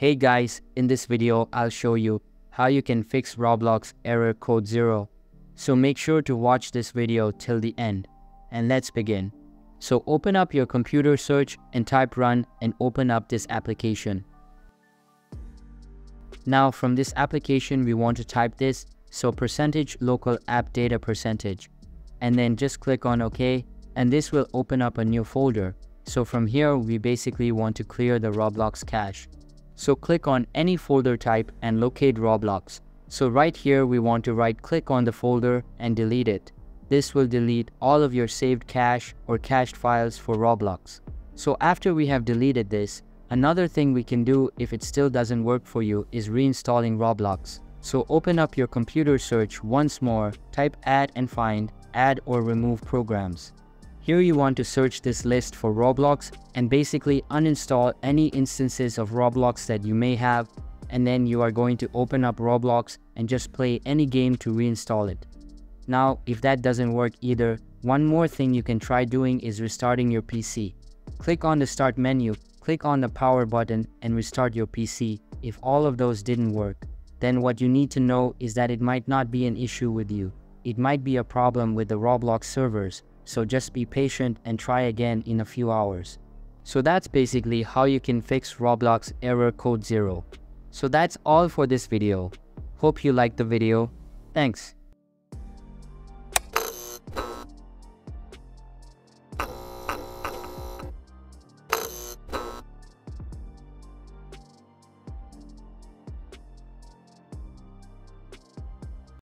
Hey guys, in this video I'll show you how you can fix Roblox error code 0. So make sure to watch this video till the end. And let's begin. So open up your computer search and type run and open up this application. Now from this application we want to type this so percentage local app data percentage and then just click on OK and this will open up a new folder. So from here we basically want to clear the Roblox cache. So click on any folder type and locate Roblox. So right here we want to right click on the folder and delete it. This will delete all of your saved cache or cached files for Roblox. So after we have deleted this, another thing we can do if it still doesn't work for you is reinstalling Roblox. So open up your computer search once more, type add and find, add or remove programs. Here you want to search this list for Roblox and basically uninstall any instances of Roblox that you may have and then you are going to open up Roblox and just play any game to reinstall it. Now, if that doesn't work either, one more thing you can try doing is restarting your PC. Click on the start menu, click on the power button and restart your PC if all of those didn't work. Then what you need to know is that it might not be an issue with you. It might be a problem with the Roblox servers so just be patient and try again in a few hours. So that's basically how you can fix Roblox error code 0. So that's all for this video. Hope you liked the video. Thanks.